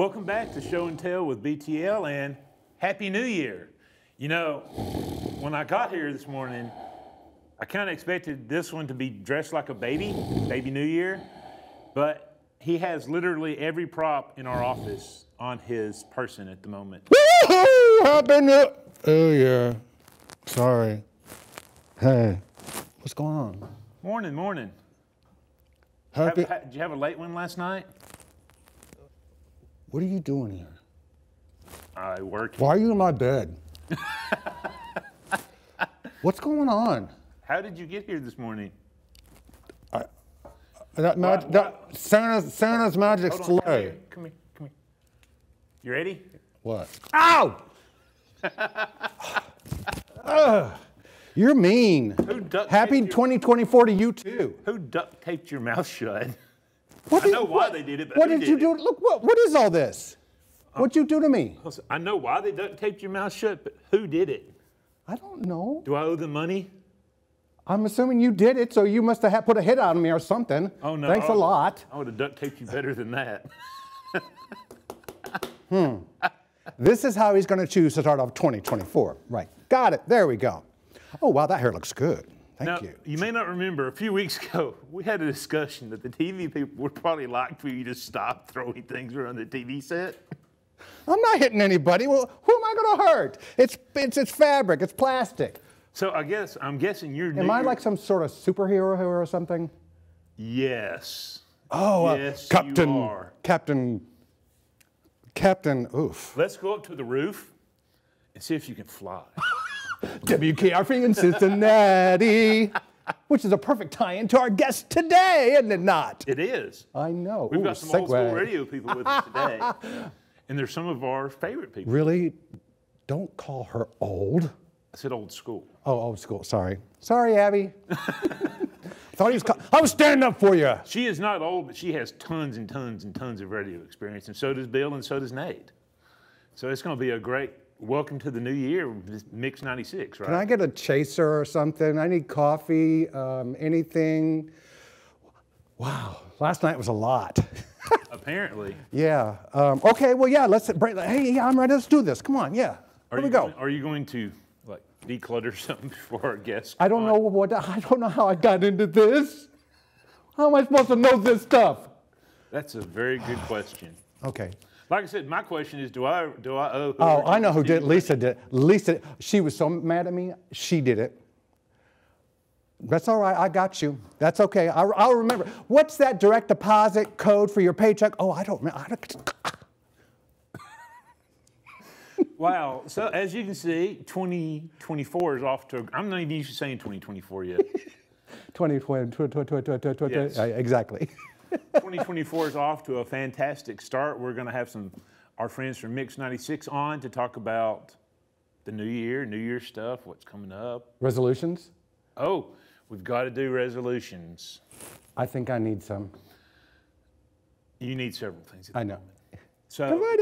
Welcome back to Show and Tell with BTL and Happy New Year. You know, when I got here this morning, I kind of expected this one to be dressed like a baby, Baby New Year, but he has literally every prop in our office on his person at the moment. Woohoo! Happy New Oh, yeah. Sorry. Hey, what's going on? Morning, morning. Have, Happy. ha- did you have a late one last night? What are you doing here? I work. Why are you in my bed? what's going on? How did you get here this morning? That, mag- What- that Santa's, Santa's magic Hold sleigh. here, come here, come here. You ready? What? Ow! Ugh, you're mean. Who Happy taped your- 2024 to you too. Who duct taped your mouth shut? What I did- know why what- they did it, but What who did you did do? Look, what, what is all this? What'd you do to me? I know why they duct taped your mouth shut, but who did it? I don't know. Do I owe them money? I'm assuming you did it, so you must have put a hit on me or something. Oh no! Thanks a lot. I would have duct taped you better than that. Hmm. This is how he's going to choose to start off 2024. Right. Got it. There we go. Oh, wow, that hair looks good. Thank now, you. may not remember, a few weeks ago, we had a discussion that the TV people would probably like for you to stop throwing things around the TV set. I'm not hitting anybody. Well, who am I going to hurt? It's, it's, it's fabric, it's plastic. So I guess I'm guessing you're. Am I like some sort of superhero or something? Yes. Oh, uh, Yes, you Captain. Captain. Captain. Oof. Let's go up to the roof and see if you can fly. WKRP in Cincinnati, which is a perfect tie-in to our guest today, isn't it not? It is. I know. We've Ooh, got some old school segue. radio people with us today, and they're some of our favorite people. Really? Don't call her old. I said old school. Oh, old school. Sorry. Sorry, Abby. Thought he was. I was standing up for you. She is not old, but she has tons and tons and tons of radio experience, and so does Bill, and so does Nate. So it's going to be a great welcome to the new year, Mix 96, right? Can I get a chaser or something? I need coffee. Um, anything. Wow. Last night was a lot. Apparently. yeah. Um, okay. Well, yeah. Let's. break- Hey, yeah, I'm ready. Let's do this. Come on. Yeah. Are Here we go. Going, are you going to like declutter something before our guests? I don't come know what. I don't know how I got into this. How am I supposed to know this stuff? That's a very good question. Okay. Like I said, my question is, do I do I owe? Oh, I know who did. Lisa did. Lisa. She was so mad at me. She did it. That's all right. I got you. That's okay. I'll, I'll remember. What's that direct deposit code for your paycheck? Oh, I don't remember. I don't, Wow. So as you can see, 2024 is off to. I'm not even used to saying 2024 yet. 20, 20, 20, 20, 20, 20, Yes. exactly. 2024 is off to a fantastic start. We're going to have some our friends from Mix 96 on to talk about the new year, New Year stuff, what's coming up. Resolutions? Oh, we've got to do resolutions. I think I need some. You need several things. at I know. moment. So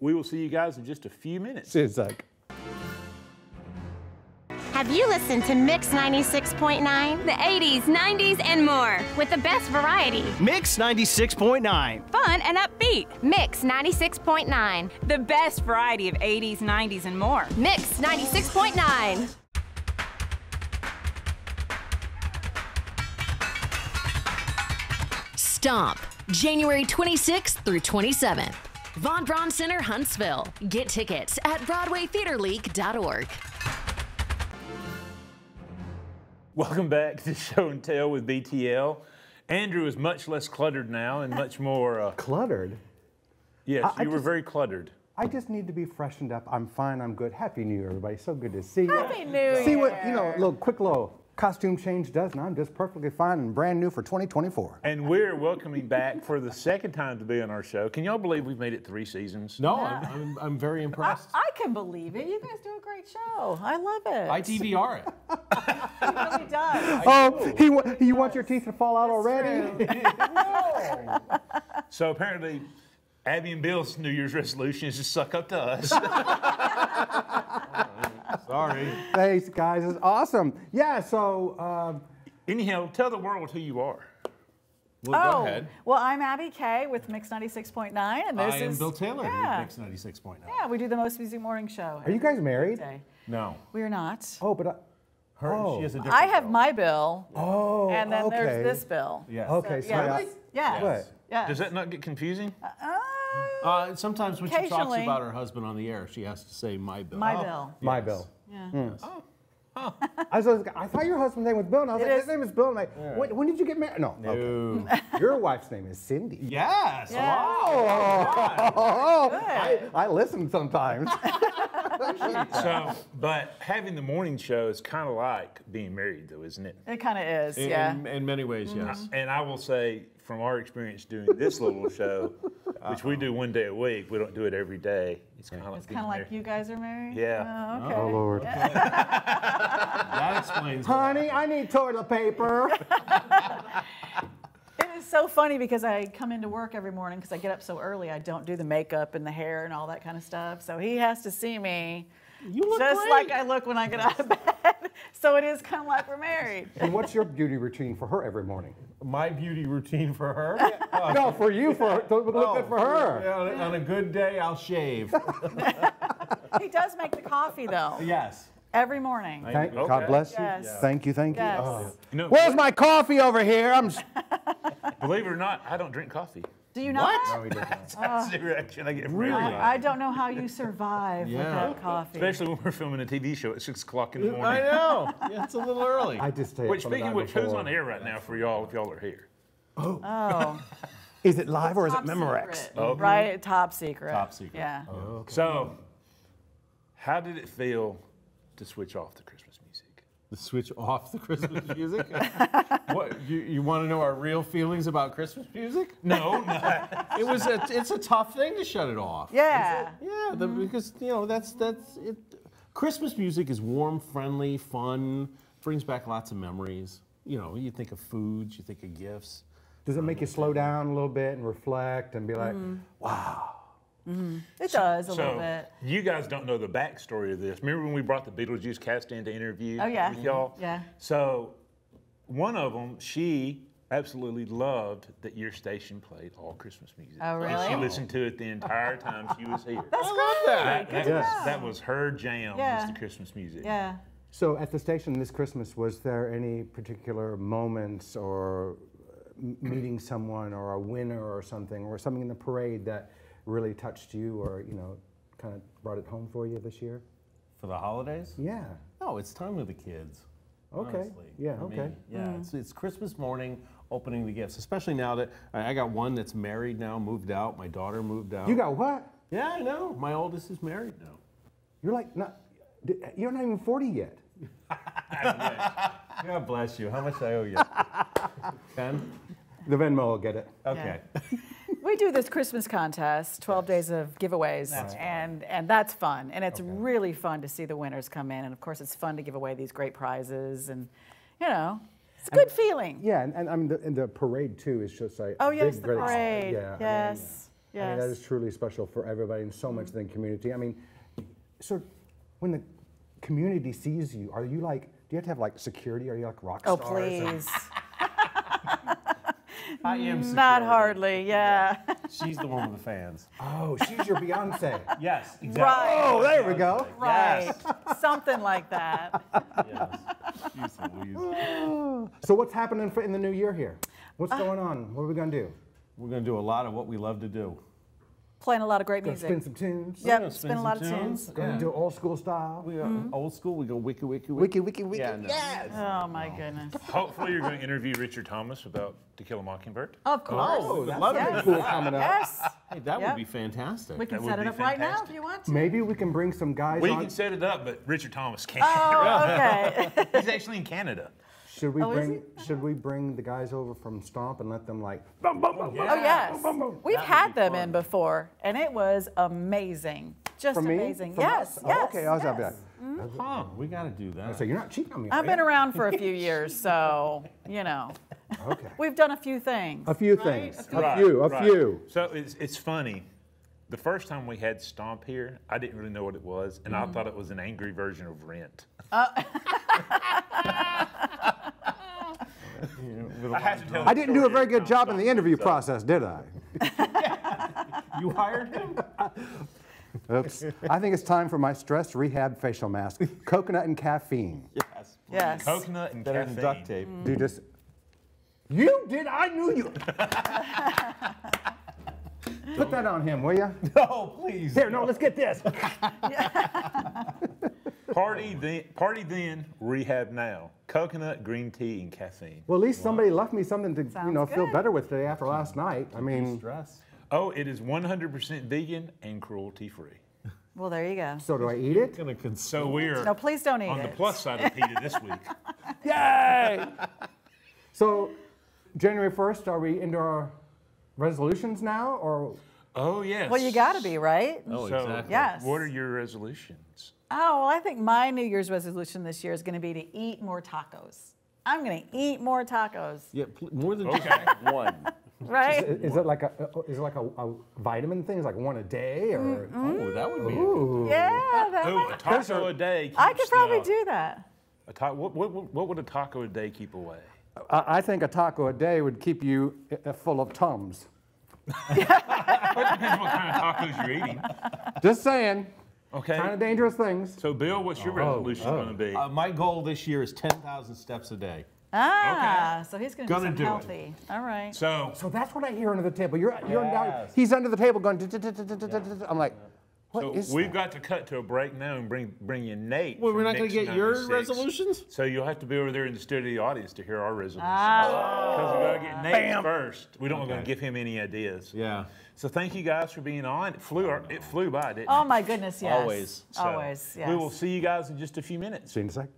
we will see you guys in just a few minutes. It's like, Have you listened to Mix 96.9? The 80s, 90s, and more. With the best variety. Mix 96.9. Fun and upbeat. Mix 96.9. The best variety of 80s, 90s, and more. Mix 96.9. Stomp, January 26th through 27th. Von Braun Center, Huntsville. Get tickets at BroadwayTheaterLeague.org. Welcome back to Show and Tell with BTL. Andrew is much less cluttered now and much more. Uh, cluttered. yes, I you were just- very cluttered. I just need to be freshened up. I'm fine. I'm good. Happy New Year, everybody. So good to see you. Happy New See what, you know, a little quick little costume change doesn't. I'm just perfectly fine and brand new for 2024. And we're welcoming back for the second time to be on our show. Can y'all believe we've made it three seasons? No, I'm, I'm, I'm very impressed. I can believe it. You guys do a great show. I love it. I DVR it. It really does. Oh, he, wa- you want your teeth to fall out already? no. So apparently, Abby and Bill's New Year's resolution is to suck up to us. Sorry. Thanks, guys. It's awesome. Yeah, so um, Anyhow, tell the world who you are. Well, oh, go ahead. well, I'm Abby Kay with Mix 96.9, and this I am is Bill Taylor Yeah, with Mix 96.9. yeah, we do the most music morning show. Are you guys married? Day. No. We are not. Oh, but I, Her, Oh. she has a different I have bill. my bill, oh, and then okay. there's this bill. Yes. Okay, So, so yeah. I- Yeah. What? Yeah. Does that not get confusing? Uh, Uh, sometimes when she talks Occasionally. about her husband on the air, she has to say my bill. my Oh. bill. My Yes. bill. Yeah. I, was, I thought your husband's name was Bill, and I was It like, is. his name is Bill. And I'm like, when, when did you get married? No. No. Okay. Your wife's name is Cindy. Yes. Yeah. Wow. Oh, I, I listen sometimes. So, but having the morning show is kind of like being married, though, isn't it? It kind of is. In, yeah. in, in many ways, yes. And I will say, from our experience doing this little show, which we do one day a week, we don't do it every day. It's kind of like kind of like you guys are married. Yeah. Oh, oh okay. oh, Lord. That explains. Honey, I need toilet paper. It is so funny because I come into work every morning because I get up so early. I don't do the makeup and the hair and all that kind of stuff. So he has to see me You look just great. like I look when I get out of bed. so it is kind of like we're married. and what's your beauty routine for her every morning? My beauty routine for her? Oh, No, for you, for to look good for her. Oh, yeah, on, a, on a good day, I'll shave. He does make the coffee though yes. every morning. Thank, Okay. God bless you. Yes. Thank you, thank you. Yes. Oh. You know, Where's my coffee over here? I'm. believe it or not, I don't drink coffee. Do you not? No, he doesn't. That's the reaction I get from everybody. I, I don't know how you survive with Yeah. that coffee. Especially when we're filming a TV show at 6 o'clock in the morning. I know. Yeah, it's a little early. I just take. up Which, speaking of night which, who's on air right now for y'all if y'all are here? oh, Oh. Is it live or is it Memorex? secret. Oh. Right, top secret. Top secret. Yeah. Oh, okay. So, how did it feel to switch off the Christmas music? To switch off the Christmas music. what you, you want to know our real feelings about Christmas music? No, no. It was a it's a tough thing to shut it off. Yeah. Yeah, the, mm-hmm. because you know that's that's it. Christmas music is warm, friendly, fun, brings back lots of memories. You know, you think of foods, you think of gifts. Does it make you um, slow down a little bit and reflect and be like, mm-hmm. wow? It does a so, little bit. you guys don't know the backstory of this. Remember when we brought the Beetlejuice cast in to interview Oh, yeah. with y'all? Mm-hmm. Yeah. So, one of them, she absolutely loved that your station played all Christmas music. Oh, And she listened to it the entire time she was here. That's love great. that. that, Good was, that was her jam, Yeah. was the Christmas music. Yeah. So at the station this Christmas, was there any particular moments or meeting someone or a winner or something or something in the parade that really touched you or you know kind of brought it home for you this year? For the holidays? Yeah. No, it's time with the kids. Okay. honestly, Yeah, okay. me. Yeah, it's, it's Christmas morning opening the gifts, especially now that I I got one that's married now, moved out. My daughter moved out. You got what? Yeah, I know. My oldest is married now. You're like not. You're not even 40 yet. God bless you. How much I owe you? Ten? The Venmo will get it. Okay. We do this Christmas contest, 12 days of giveaways, and and that's fun. And it's really fun to see the winners come in. And of course, it's fun to give away these great prizes. And you know, it's a good feeling. Yeah, and, and I mean the, and the parade too is just like Oh big, yes, the great- parade. Yeah, I mean, yes. I mean, that yes. is truly special for everybody and so much of the community. I mean, so when the community sees you, are you like, do you have to have like security? Are you like rock oh stars? and- please. I am Not hardly. Yeah. She's the one with the fans. Oh, she's your Beyonce. Yes, exactly. Right. Oh, there we go. Right. Something like that. Yes. She's Louise. So what's happening in the new year here? Uh, What's going on? What are we gonna do? We're going to do a lot of what we love to do. Playing a lot of great Gonna music. spin some tunes. Yep, gonna spin spin a lot of tunes. tunes. Gonna do old school style. We go mm-hmm. old school. We go wiki wiki Wiki, wiki, wiki. Yeah, no. Yes. Oh my goodness. Hopefully, you're going to interview Richard Thomas about To Kill a Mockingbird. Of oh, course. Oh, that's love yes. it. Cool coming up. Yes. Hey, that Yep. would be fantastic. We can That set it be up right now if you want to. Maybe we can bring some guys We on. can set it up, but Richard Thomas can't. Oh, okay. He's actually in Canada. Should we Oh, bring Should we bring the guys over from Stomp and let them like? Bum, bum, bum, bum. Oh yes, we've That would had them fun. in before, and it was amazing, just From me? amazing. From yes, us? Oh, yes. Oh, okay, I was yes. that. Huh, mm-hmm. we got to do that. So you're not cheating on me. I've are been around for a few years, so you know, Okay. we've done a few things. A few things. A Right, few. A right. few. So it's, it's funny. The first time we had Stomp here, I didn't really know what it was, and I mm-hmm. thought it was an angry version of Rent. Uh, I have to tell I didn't do a very good job in the interview process, did I? You hired him? Oops. I think it's time for my stress rehab facial mask. Coconut and caffeine. Yes. Yes. Coconut and Better caffeine. than duct tape. Do you just. Mm. You did? I knew you. Put that on him, will you? No, please. Here, no, let's get this. Party then, party then, rehab now. Coconut, green tea, and caffeine. Well, at least somebody left me something to, you Sounds know, feel better with today after last night. I mean, Stress. Oh, it is 100% vegan and cruelty free. Well, there you go. so do I eat it? Gonna So consume. we're No, please don't eat it. on the plus side of PETA this week. Yay! so, January 1st, are we into our resolutions now, or Oh yes. Well, you got to be, right? Oh, So, exactly. Yes. What are your resolutions? Oh, well, I think my New Year's resolution this year is going to be to eat more tacos. I'm going to eat more tacos, Yeah, pl- more than just Okay. One. right? is it like a is it like a, a vitamin thing? Is it like one a day, or Oh, that would be. a good- yeah, that Oh, might- a taco a day. Keeps I could probably the- do that. A ta- what, what, what what would a taco a day keep away? I, I think a taco a day would keep you uh, full of tums depends what kind of tacos you're eating. Just saying. Okay. Kind of dangerous things. So, Bill, what's your oh, resolution oh. going to be? Uh, my goal this year is 10,000 steps a day. Ah, okay. so he's going to do healthy. It. All right. So, so that's what I hear under the table. You're, you're yes. he's under the table going. I'm like, what so is we've that? got to cut to a break now and bring bring in Nate. Well, we're not going to get your resolutions? So you'll have to be over there in the studio audience to hear our resolutions. Ah. Because we got to get Nate first. We don't want to give him any ideas. Yeah. So thank you guys for being on. It flew it flew by, didn't Oh my goodness, yes. Always. So Always, yes. We will see you guys in just a few minutes. See you in a sec.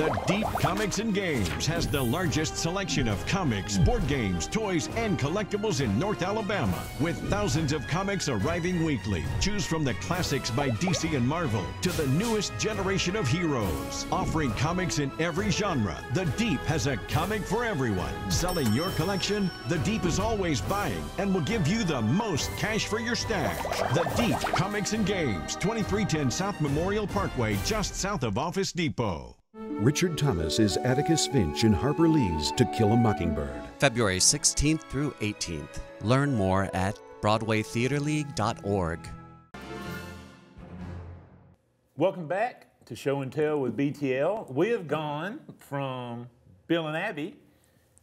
The Deep Comics and Games has the largest selection of comics, board games, toys, and collectibles in North Alabama, with thousands of comics arriving weekly. Choose from the classics by DC and Marvel to the newest generation of heroes. Offering comics in every genre, The Deep has a comic for everyone. Selling your collection, The Deep is always buying and will give you the most cash for your stash. The Deep Comics and Games, 2310 South Memorial Parkway, just south of Office Depot. Richard Thomas is Atticus Finch in Harper Lee's To Kill a Mockingbird. February 16th through 18th. Learn more at BroadwayTheaterLeague.org. Welcome back to Show and Tell with BTL. We have gone from Bill and Abby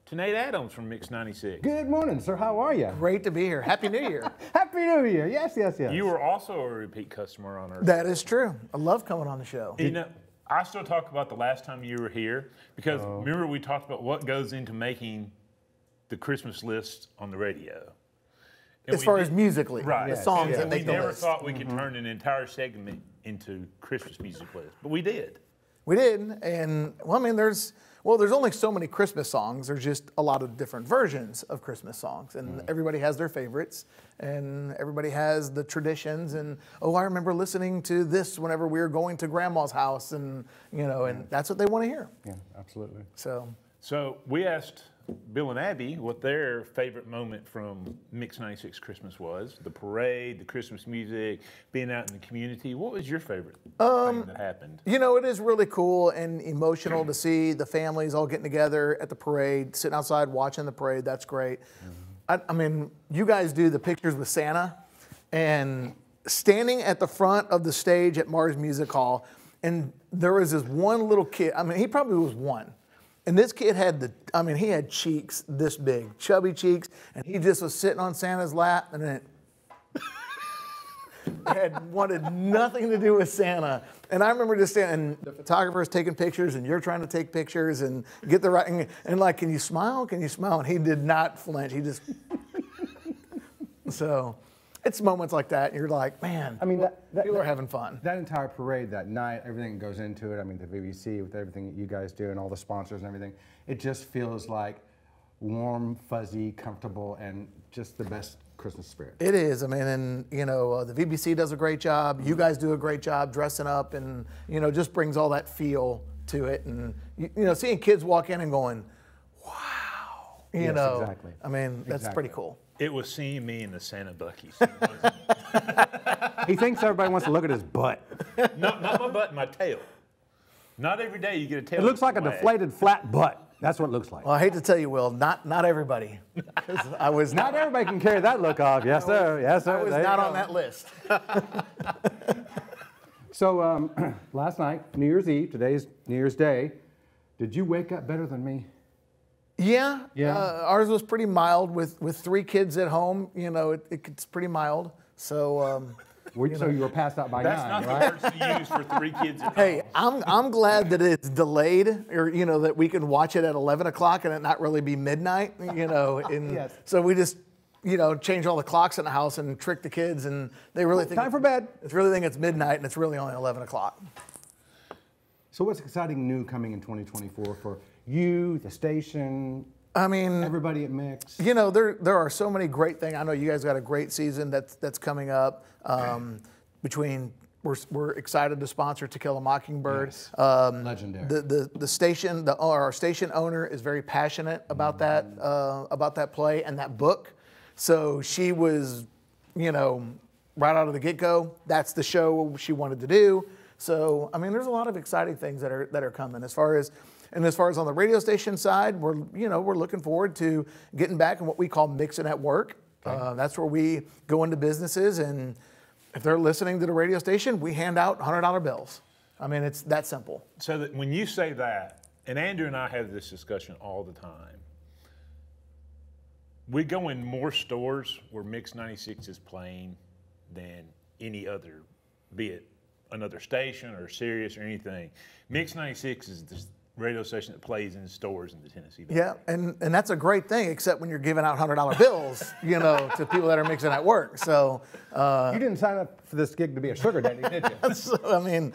to Nate Adams from Mix 96. Good morning, sir. How are you? Great to be here. Happy New Year. Happy New Year. Yes, yes, yes. You were also a repeat customer on our that is true. I love coming on the show. You know, I still talk about the last time you were here because oh. remember we talked about what goes into making the Christmas list on the radio. And As we far did- as musically, right. the songs And that we make the never list. thought we could mm-hmm. turn an entire segment into Christmas music list, but we did. We did, and well, I mean, there's well, there's only so many Christmas songs. There's just a lot of different versions of Christmas songs, and mm. everybody has their favorites, and everybody has the traditions. And oh, I remember listening to this whenever we were going to Grandma's house, and you know, and that's what they want to hear. Yeah, absolutely. So So we asked Bill and Abby what their favorite moment from Mix 96 Christmas was the parade, the Christmas music, being out in the community. What was your favorite thing um, that happened? You know, it is really cool and emotional to see the families all getting together at the parade, sitting outside watching the parade. That's great. Mm-hmm. I, I mean, you guys do the pictures with Santa, and standing at the front of the stage at Mars Music Hall, and there was this one little kid. I mean, he probably was one. And this kid had the, I mean, he had cheeks this big, chubby cheeks, and he just was sitting on Santa's lap, and then had wanted nothing to do with Santa. And I remember just standing, and the photographer's taking pictures, and you're trying to take pictures and get the right, and, and like, can you smile? Can you smile? And he did not flinch. He just, so it's moments like that, and you're like, man, I mean, that, that, people that- are having fun. That entire parade that night, everything goes into it. I mean, the VBC with everything that you guys do and all the sponsors and everything, it just feels like warm, fuzzy, comfortable, and just the best Christmas spirit. It is. I mean, and you know, uh, the VBC does a great job. You guys do a great job dressing up, and you know, just brings all that feel to it. And you, you know, seeing kids walk in and going, "Wow," you Yes, know, exactly. I mean, that's Exactly. pretty cool. It was seeing me in the Santa Buckies. he thinks everybody wants to look at his butt. not, not my butt, my tail. Not every day you get a tail. It looks like a wag. deflated flat butt. That's what it looks like. Well, I hate to tell you, Will, not not everybody. 'Cause I was Not everybody can carry that look off. Yes, sir. Yes, sir. I was There not on that list. So um, last night, New Year's Eve, today's New Year's Day, did you wake up better than me? Yeah, Yeah. Uh, ours was pretty mild with with three kids at home. You know, it, it's pretty mild. So. Um, Were- so you were passed out by That's nine, not the right? words to use for three kids. At Hey, I'm I'm glad that it's delayed, or you know that we can watch it at 11 o'clock and it not really be midnight. You know, and Yes. so we just you know change all the clocks in the house and trick the kids, and they really think Time for bed. It's really think it's midnight, and it's really only 11 o'clock. So what's exciting new coming in 2024 for you, the station, I mean, everybody at Mix? You know, there there are so many great things. I know you guys got a great season that's that's coming up. Um, between we're, we're excited to sponsor To Kill a Mockingbird. Yes. Um, Legendary. The, the the station the our station owner is very passionate about that uh, about that play and that book. So she was, you know, right out of the get go. That's the show she wanted to do. So I mean, there's a lot of exciting things that are that are coming as far as. And as far as on the radio station side, we're you know we're looking forward to getting back in what we call mixing at work. Uh, that's where we go into businesses and if they're listening to the radio station, we hand out $100 bills. I mean, it's that simple. So that when you say that, and Andrew and I have this discussion all the time, we go in more stores where Mix 96 is playing than any other, be it another station or Sirius or anything. Mix 96 is radio station that plays in stores in the Tennessee Valley. Yeah, and, and that's a great thing, except when you're giving out $100 bills, you know, to people that are mixing at work. So, uh, You didn't sign up for this gig to be a sugar daddy, did you? so, I mean,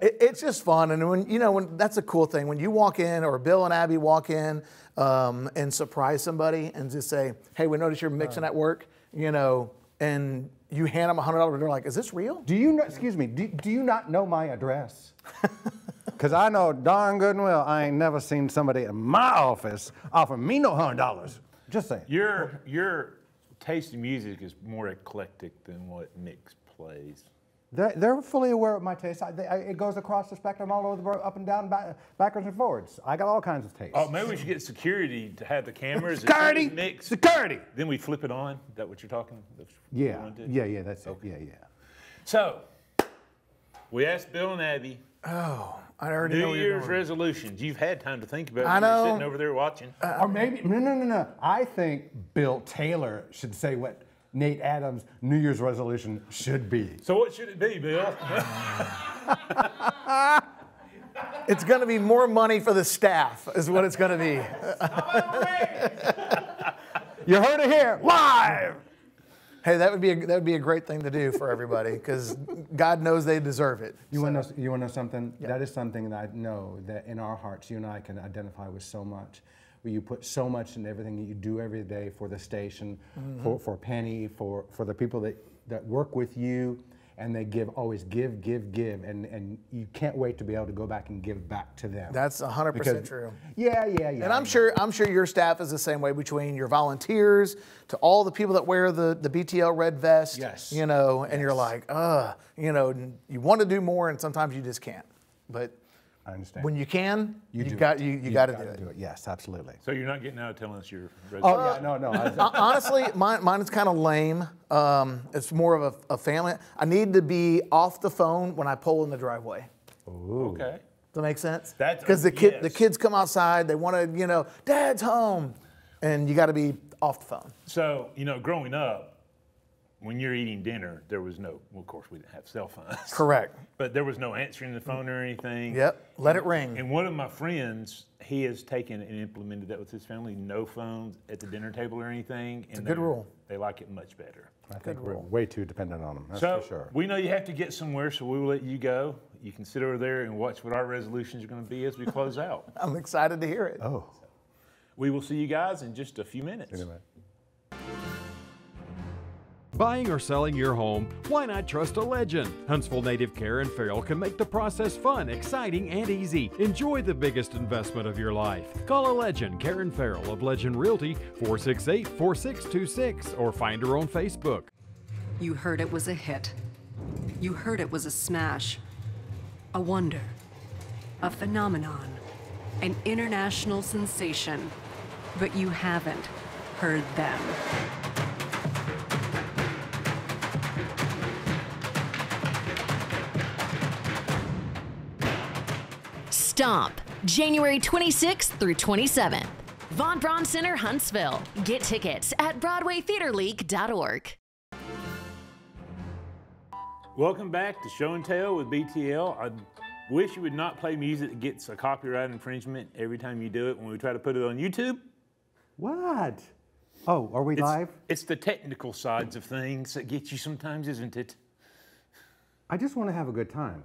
it, it's just fun. And when, you know, when that's a cool thing. When you walk in, or Bill and Abby walk in um, and surprise somebody and just say, hey, we noticed you're mixing at work, you know, and you hand them a $100, and they're like, is this real? Do you know, excuse me, do, do you not know my address? Because I know darn good and well I ain't never seen somebody in my office offer me no hundred dollars. Just saying. Your, your taste in music is more eclectic than what Mix plays. They're, they're fully aware of my taste. I, they, I, it goes across the spectrum all over the world, up and down, back, backwards and forwards. I got all kinds of tastes. Oh, maybe we should get security to have the cameras. Security! Mix. Security! Then we flip it on. Is that what you're talking? What yeah, wanna yeah, yeah, that's it. Yeah, yeah. So, we asked Bill and Abby Oh, I already know New where Year's going. resolutions. You've had time to think about it. I You're know. sitting over there watching. Uh, or maybe, no, no, no, no. I think Bill Taylor should say what Nate Adams' New Year's resolution should be. so, what should it be, Bill? It's going to be more money for the staff, is what it's going to be. You heard it here, live! Hey, that would be a, that would be a great thing to do for everybody because God knows they deserve it. You want to know, you want to know something? That is something that I know that in our hearts, you and I can identify with so much. Where you put so much in everything that you do every day for the station, mm-hmm. for, for Penny, for, for the people that, that work with you, and they give always give, give, give, and, and you can't wait to be able to go back and give back to them. That's 100% Because- true. Yeah, yeah, yeah. And I'm sure I'm sure your staff is the same way between your volunteers to all the people that wear the, the BTL red vest. Yes. You know, and you're like, uh, you know, you want to do more and sometimes you just can't. But I understand. when you can, you, do got it. you, you, got to do it. do it. Yes, absolutely. so, you're not getting out telling us your Oh resolution. yeah, no, no. I- Honestly, mine, mine is kind of lame. Um, it's more of a, a family. I need to be off the phone when I pull in the driveway. okay. Does that make sense? That's- because the kid, the kids come outside. They want to, you know, Dad's home, and you got to be off the phone. So, you know, growing up, when you're eating dinner, there was no, well, of course, we didn't have cell phones. Correct. But there was no answering the phone or anything. Yep. Let it ring. And one of my friends, he has taken and implemented that with his family. No phones at the dinner table or anything. It's a good rule. They like it much better. I think we're way too dependent on them. That's so for sure. we know you have to get somewhere, so we will let you go. You can sit over there and watch what our resolutions are going to be as we close out. I'm excited to hear it. oh. We will see you guys in just a few minutes. Anyway. Buying or selling your home, why not trust a legend? Huntsville Native Karen Farrell can make the process fun, exciting, and easy. Enjoy the biggest investment of your life. Call a legend, Karen Farrell of Legend Realty, 468 4626, or find her on Facebook. You heard it was a hit. You heard it was a smash. A wonder. a phenomenon, an international sensation, but you haven't heard them. Stomp, January 26th through 27th. Von Braun Center, Huntsville. Get tickets at BroadwayTheaterLeague.org. Welcome back to Show and Tell with BTL. I wish you would not play music that gets a copyright infringement every time you do it when we try to put it on YouTube. What? Oh, are we It's, live? it's the technical sides of things that get you sometimes, isn't it? I just want to have a good time.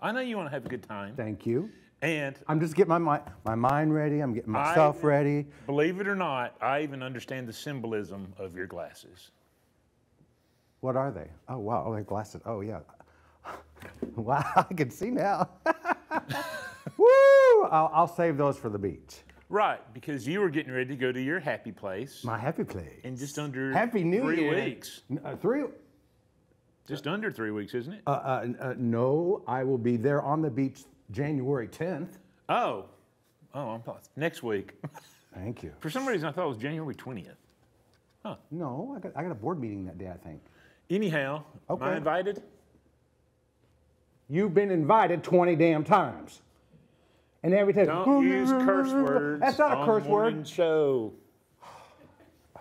I know you want to have a good time. Thank you. And I'm just getting my mi- my mind ready. I'm getting myself ready. Believe it or not, I even understand the symbolism of your glasses. What are they? Oh wow, oh, they're glasses. Oh yeah. wow, I can see now. Woo! I'll, I'll save those for the beach. Right, because you were getting ready to go to your happy place My happy place. in just under Happy New three Year. weeks. Uh, three. Just under three weeks, isn't it? Uh, uh, uh, no, I will be there on the beach January 10th. oh, oh, I'm next week. Thank you. For some reason, I thought it was January 20th. Huh. No, I got, I got a board meeting that day, I think. Anyhow, okay. am I invited? You've been invited 20 damn times. And every time. Don't use curse words. That's not a curse word. Show.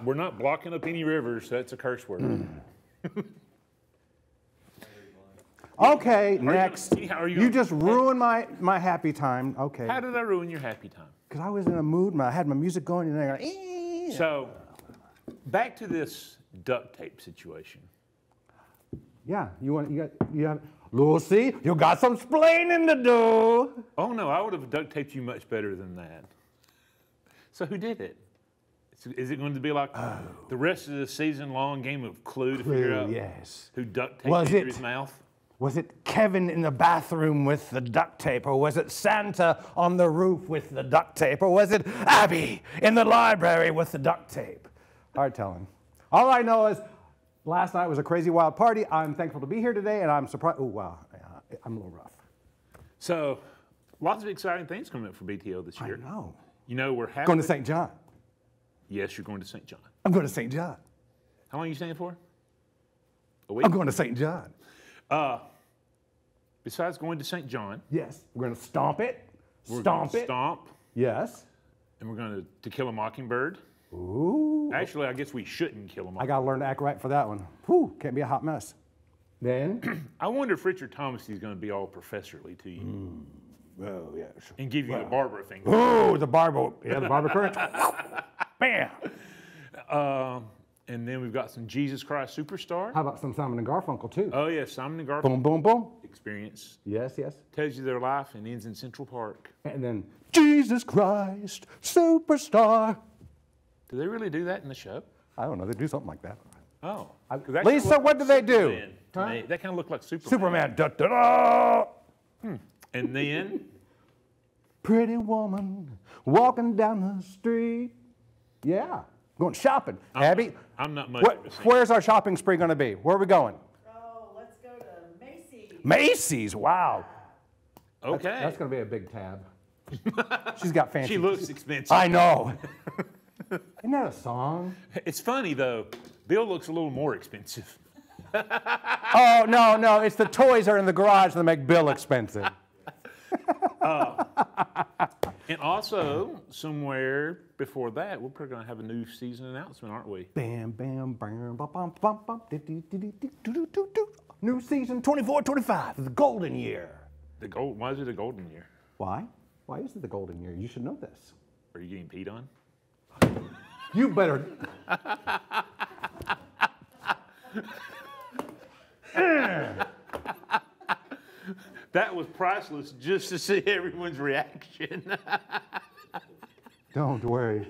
We're not blocking up any rivers. So that's a curse word. Hmm. Okay, next. you- are you you just ruined my, my happy time. Okay. How did I ruin your happy time? Because I was in a mood and I had my music going and like, "Eh." So, back to this duct tape situation. yeah, you want, you got, you have, Lucy, you got some splaining to do. Oh no, I would have duct taped you much better than that. So who did it? Is- it going to be like the rest of the season-long game of Clue to figure out yes. who duct taped Was it- his mouth? Was it Kevin in the bathroom with the duct tape, or was it Santa on the roof with the duct tape, or was it Abby in the library with the duct tape? Hard telling. All I know is last night was a crazy wild party. I'm thankful to be here today, and I'm surprised. Oh, wow. I'm a little rough. So, lots of exciting things coming up for BTO this year. I know. You know, we're halfway. Going to St. John. Yes, you're going to St. John. I'm going to St. John. How long are you staying for? A week. I'm going to St. John. Uh, besides going to St. John, Yes. We're going to stomp it. we're stomp it. stomp, Yes. and we're going to To Kill a Mockingbird. Ooh. Actually, I guess we shouldn't kill a I mockingbird. I got to learn to act right for that one. Whew, can't be a hot mess. Then, I wonder if Richard Thomas is going to be all professorly to you oh, yes. and give you the Barbara thing. Oh, the barber. Yeah, the barber current. Bam. Um, and then we've got some Jesus Christ Superstar. How about some Simon and Garfunkel too? Oh yeah, Simon and Garfunkel boom, boom, boom. experience Yes, yes. tells you their life and ends in Central Park. And then Jesus Christ, superstar. Do they really do that in the show? I don't know. They do something like that. Oh, I- Lisa, what do they do? Huh? That kind of looked like Superman. Superman. Da, da, da. Hmm. And then Pretty woman walking down the street. Yeah, going shopping. Abby, I'm not much what- of a singer. where's our shopping spree going to be? Where are we going? Oh, let's go to Macy's. Macy's. Wow. okay, That's going to be a big tab. She's got fancy. she looks expensive. I know. Isn't that a song? It's funny though. Bill looks a little more expensive. Oh no, no, it's the toys are in the garage that make Bill expensive. Oh. And also, somewhere before that, we're probably going to have a new season announcement, aren't we? Bam, bam, bam, bum, bum, bum, bum, do, do, do, do, do, do, do, do. New season 24, 25, the golden year. The gold. Why is it a golden year? Why? Why is it the golden year? You should know this. Are you getting peed on? You better. Eh. That was priceless just to see everyone's reaction. Don't worry.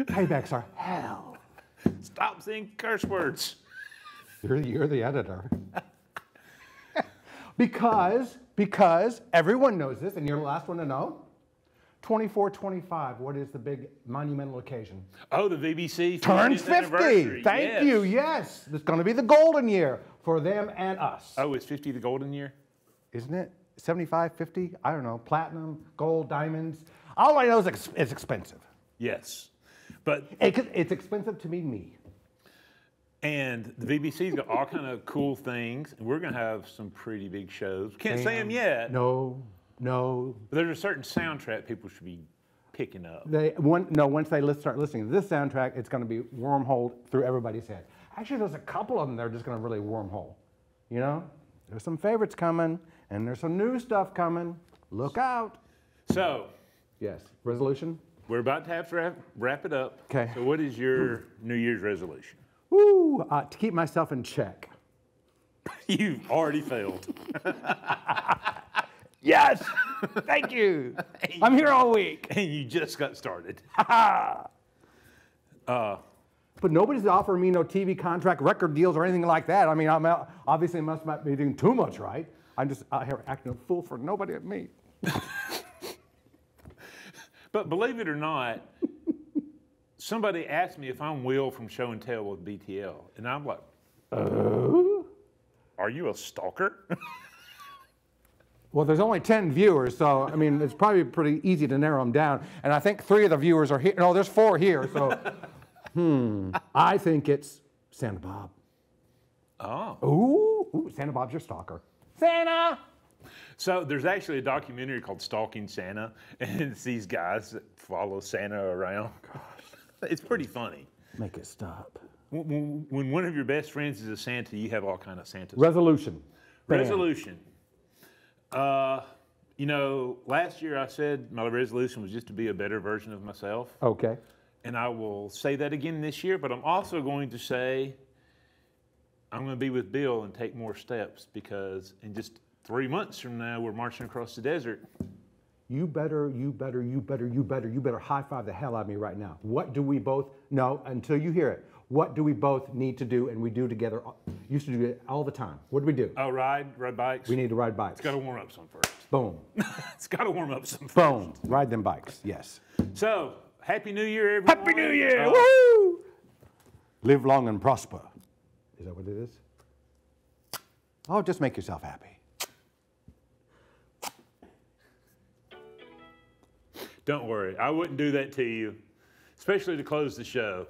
Paybacks are hell. Stop saying curse words. You're, you're the editor. because, because everyone knows this, and you're the last one to know. 24 25, what is the big monumental occasion? Oh, the VBC Turns 50. anniversary. Thank Yes. you. Yes. It's going to be the golden year for them and us. Oh, is 50 the golden year? Isn't it? 75, 50, I don't know, platinum, gold, diamonds. All I know is ex- it's expensive. Yes. But It, it's expensive to be me. and the VBC's got all kind of cool things, and we're gonna have some pretty big shows. Can't say them yet. No, no. But there's a certain soundtrack people should be picking up. They one no. Once they start listening to this soundtrack, it's going to be wormhole through everybody's head. Actually, there's a couple of them that are just going to really wormhole. You know, there's some favorites coming, and there's some new stuff coming. Look out. So Yes. Resolution. we're about to have to wrap, wrap it up. 'Kay. So what is your New Year's resolution? Woo! Uh, to keep myself in check. You've already failed. Yes. Thank you. I'm here all week. and you just got started. Uh, but nobody's offering me no TV contract, record deals, or anything like that. I mean, I'm obviously must not be doing too much right. I'm just out here acting a fool for nobody but me. But believe it or not, somebody asked me if I'm Will from Show and Tell with BTL, and I'm like, Oh. "Are you a stalker?" Well, there's only 10 viewers, so I mean, it's probably pretty easy to narrow them down. And I think three of the viewers are here. No, there's four here. So, hmm, I think it's Santa Bob. oh. Ooh, ooh, Santa Bob's your stalker. Santa! So there's actually a documentary called Stalking Santa, and it's these guys that follow Santa around. Gosh, it's pretty funny. Make it stop. When- When, one of your best friends is a Santa, you have all kind of Santas. Resolution. Bam. Resolution. Uh, you know, last year I said my resolution was just to be a better version of myself. Okay. And I will say that again this year, but I'm also going to say I'm going to be with Bill and take more steps because in just three months from now, we're marching across the desert. You better, you better, you better, you better, you better high five the hell out of me right now. What do we both, know until you hear it, what do we both need to do and we do together? Used to do it all the time. What do we do? Oh, ride, ride bikes. We need to ride bikes. It's got to warm up some first. Boom. it's got to warm up some first. Boom. Ride them bikes. Yes. So, Happy New Year, everyone. Happy New Year! Uh, Woo! Live long and prosper. Is that what it is? Oh, just make yourself happy. Don't worry, I wouldn't do that to you, especially to close the show.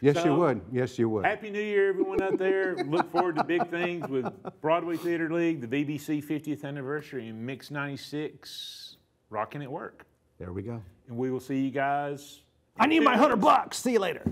Yes, you would. Yes, you would. Happy New Year, everyone out there. Look forward to big things with Broadway Theater League, the VBC 50th anniversary, and Mix 96 rocking at work. There we go. And we will see you guys. I need my hundred bucks. See you later.